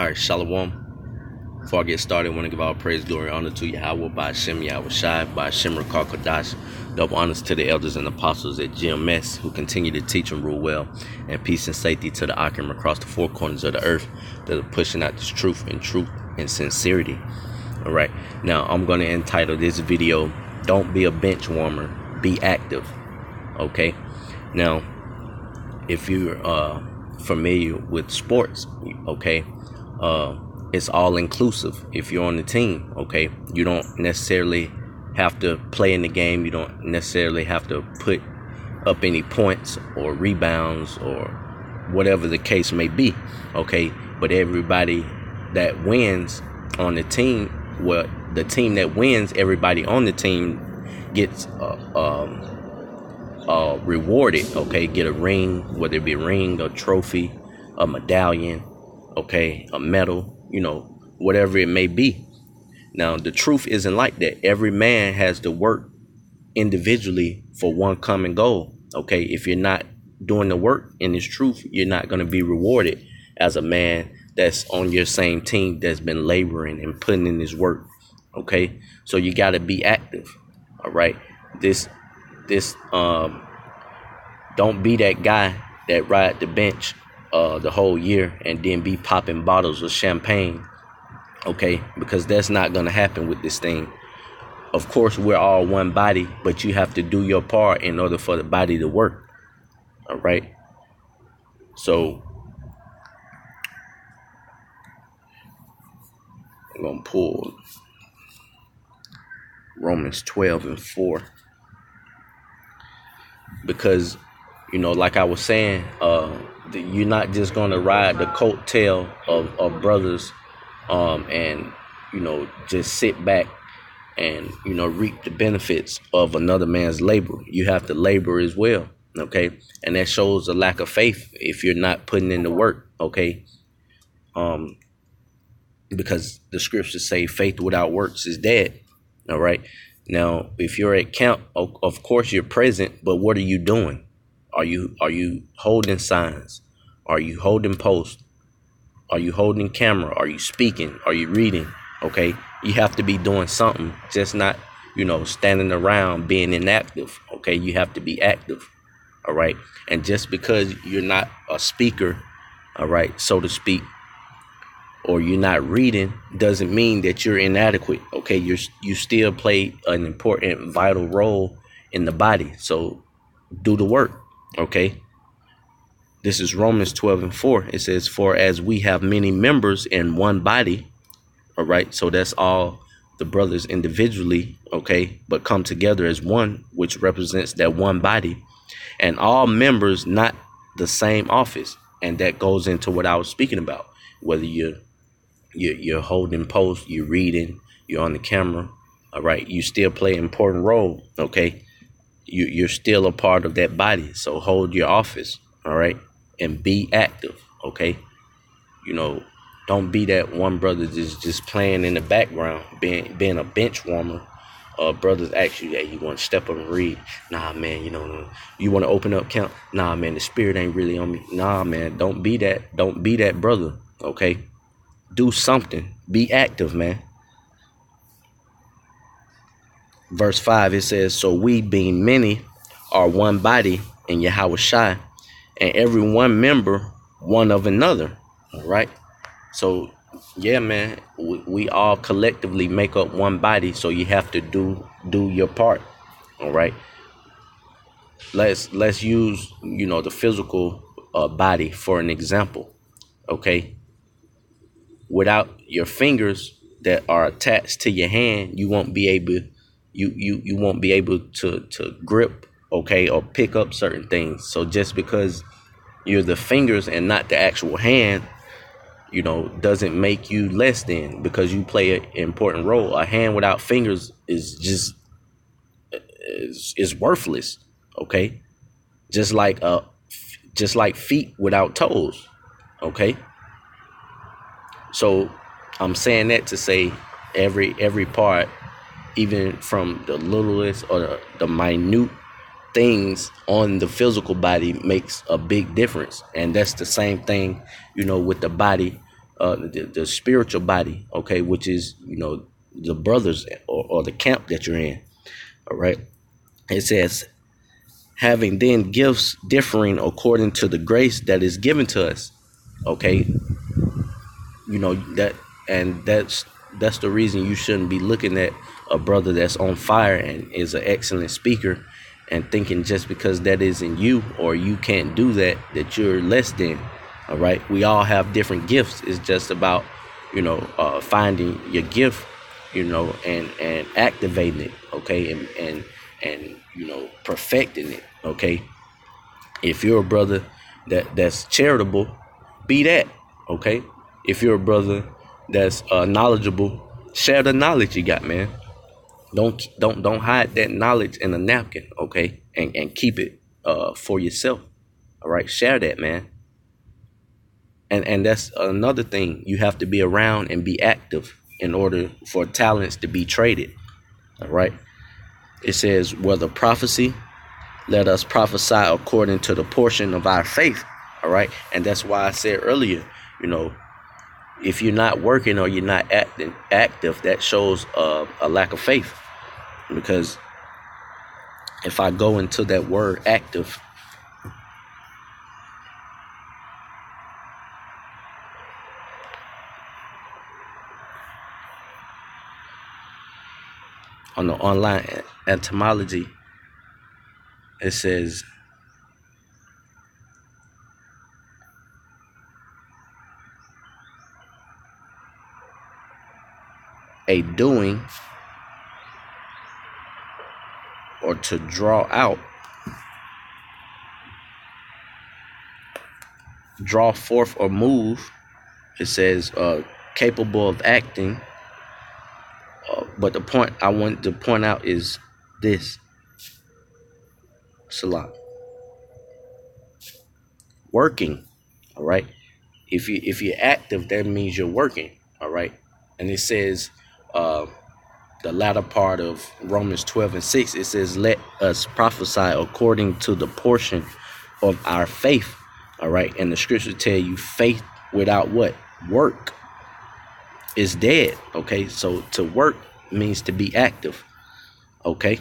All right, Shalom. Before I get started, I want to give all praise, glory, honor to Yahweh by Shem Yahweh Shai by Shemra Kakadash. Double honors to the elders and apostles at GMS who continue to teach and rule well, and peace and safety to the Akim across the four corners of the earth that are pushing out this truth and truth and sincerity. All right, now I'm going to entitle this video, Don't Be a Bench Warmer, Be Active. Okay, now if you're uh, familiar with sports, okay, uh, it's all inclusive. If you're on the team okay you don't necessarily have to play in the game. You don't necessarily have to put up any points or rebounds or whatever the case may be okay? But everybody that wins on the team well the team that wins everybody on the team gets uh, um, uh, rewarded okay? Get a ring whether it be a ring a trophy a medallion okay a medal you know, whatever it may be. Now, the truth isn't like that. Every man has to work individually for one common goal. Okay. If you're not doing the work in this truth, you're not going to be rewarded as a man that's on your same team that's been laboring and putting in his work. Okay. So you got to be active. All right. This, this, um, don't be that guy that ride the bench uh, the whole year and then be popping bottles of champagne. Okay, because that's not gonna happen with this thing. Of course, we're all one body, but you have to do your part in order for the body to work. All right. So I'm gonna pull Romans 12 and 4 because you know, like I was saying, uh, you're not just going to ride the coattail of, of brothers um, and, you know, just sit back and, you know, reap the benefits of another man's labor. You have to labor as well. Okay. And that shows a lack of faith if you're not putting in the work. Okay. Um, because the scriptures say faith without works is dead. All right. Now, if you're at camp, of course you're present, but what are you doing? Are you are you holding signs? Are you holding posts? Are you holding camera? Are you speaking? Are you reading? Okay, you have to be doing something, just not you know standing around being inactive. Okay, you have to be active. All right, and just because you're not a speaker, all right, so to speak, or you're not reading doesn't mean that you're inadequate. Okay, you're you still play an important, vital role in the body. So do the work. Okay. This is Romans 12 and 4. It says, For as we have many members in one body, all right, so that's all the brothers individually, okay, but come together as one, which represents that one body, and all members not the same office. And that goes into what I was speaking about. Whether you're you're, you're holding post, you're reading, you're on the camera, all right, you still play an important role, okay? You, you're still a part of that body. So hold your office, all right, and be active, okay. You know, don't be that one brother just just playing in the background, being being a bench warmer. Uh, brothers ask you, hey, you want to step up and read? Nah, man, you know, you want to open up count? Nah, man, the spirit ain't really on me. Nah, man, don't be that. Don't be that brother. Okay, do something. Be active, man verse 5, it says, So we, being many, are one body in Yahweh Shai, and every one member one of another. All right. So, yeah, man, we, we all collectively make up one body. So you have to do do your part. All right. Let's let's use you know the physical uh, body for an example. Okay. Without your fingers that are attached to your hand, you won't be able you you you won't be able to to grip okay or pick up certain things. So just because you're the fingers and not the actual hand you know doesn't make you less than because you play an important role. A hand without fingers is just is, is worthless okay? Just like uh just like feet without toes okay? So i'm saying that to say every every part even from the littlest or the, the minute things on the physical body makes a big difference and that's the same thing you know with the body uh, the, the spiritual body, okay, which is you know the brothers or, or the camp that you're in. All right. It says, having then gifts differing according to the grace that is given to us. Okay. You know that, and that's that's the reason you shouldn't be looking at a brother that's on fire and is an excellent speaker and thinking just because that isn't you or you can't do that that you're less than all right? We all have different gifts. It's just about you know uh, finding your gift you know and and activating it okay? And and and you know perfecting it okay? If you're a brother that that's charitable be that okay? If you're a brother that's uh, knowledgeable share the knowledge you got man. Don't don't don't hide that knowledge in a napkin okay? And and keep it uh for yourself all right? Share that man. And and that's another thing. You have to be around and be active in order for talents to be traded all right? It says whether prophecy let us prophesy according to the portion of our faith all right? And that's why i said earlier you know if you're not working or you're not acting active that shows uh, a lack of faith. Because if i go into that word active on the online etymology, it says a doing or to draw out, draw forth or move. It says uh, capable of acting but the point I want to point out is this. Salah. Working. All right. If you if you're active, that means you're working. All right. And it says uh the latter part of Romans 12 and 6, it says, Let us prophesy according to the portion of our faith. All right. And the scripture tell you faith without what? Work is dead. Okay. So to work means to be active. Okay?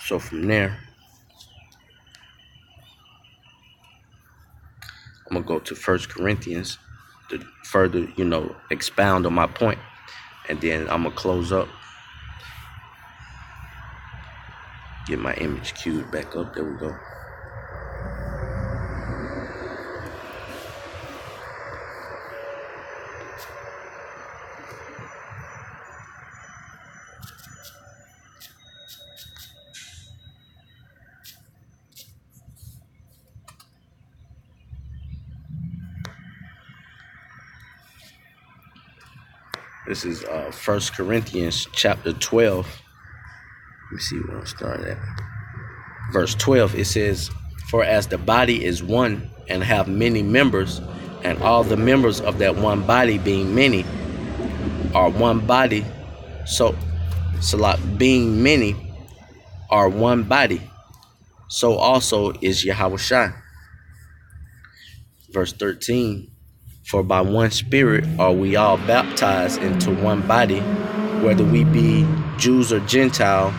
So from there, I'm going to go to First Corinthians to further, you know, expound on my. And then I'm to close up. Get my image queued back up. There we go. This is uh First Corinthians chapter 12. Let me see where I'm starting at. Verse 12, it says, For as the body is one and have many members, and all the members of that one body being many are one body, so like being many are one body, so also is Yahweh Shai. Verse 13 for by one Spirit are we all baptized into one body, whether we be Jews or Gentile,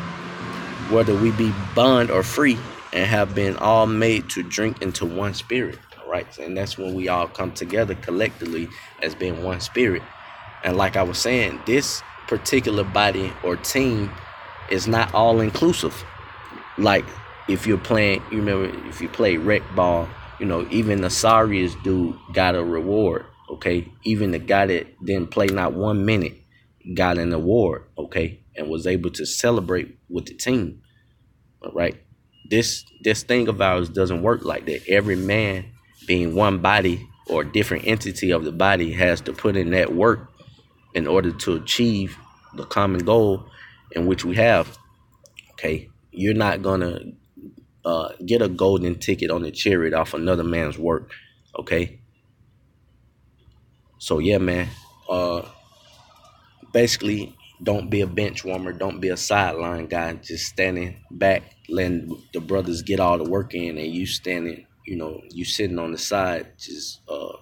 whether we be bond or free, and have been all made to drink into one Spirit. Right? And that's when we all come together collectively as being one Spirit. And like I was saying, this particular body or team is not all inclusive. Like if you're playing, you remember if you play rec ball you know, even the sorriest dude got a reward. Okay, even the guy that didn't play not one minute got an award. Okay, and was able to celebrate with the team. All right, this this thing of ours doesn't work like that. Every man being one body or different entity of the body has to put in that work in order to achieve the common goal in which we have. Okay, you're not gonna uh, get a golden ticket on the chariot off another man's work. Okay. So yeah, man. Uh, basically, don't be a bench warmer. Don't be a sideline guy. Just standing back, letting the brothers get all the work in, and you standing, you know, you sitting on the side just uh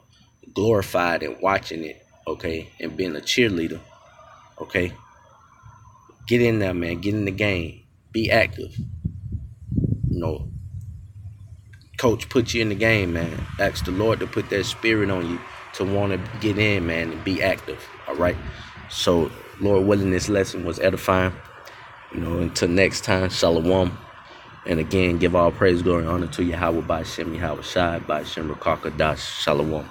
glorified and watching it, okay, and being a cheerleader, okay. Get in there, man. Get in the game. Be active. You know, coach put you in the game, man. Ask the Lord to put that spirit on you to want to get in, man, and be active. All right. So, Lord willing, this lesson was edifying. You know, until next time, Shalom. And again, give all praise, glory, and honor to Yahweh by Shem Yahweh Shai by Shem Rakaka Dash Shalom.